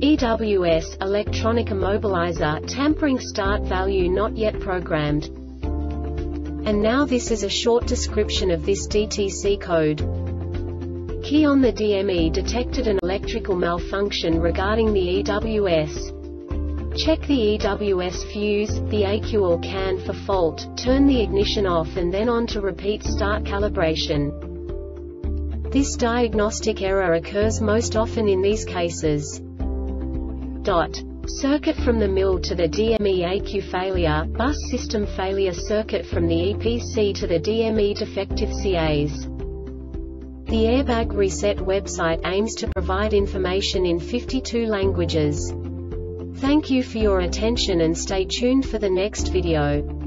EWS electronic immobilizer tampering start value not yet programmed. And now this is a short description of this DTC code. Key on the DME detected an electrical malfunction regarding the EWS. Check the EWS fuse, the ECU or CAN for fault, turn the ignition off and then on to repeat start calibration. This diagnostic error occurs most often in these cases. Dot. Circuit from the MIL to the DME ECU failure, bus system failure circuit from the EPC to the DME defective CAS. The Airbag Reset website aims to provide information in 52 languages. Thank you for your attention and stay tuned for the next video.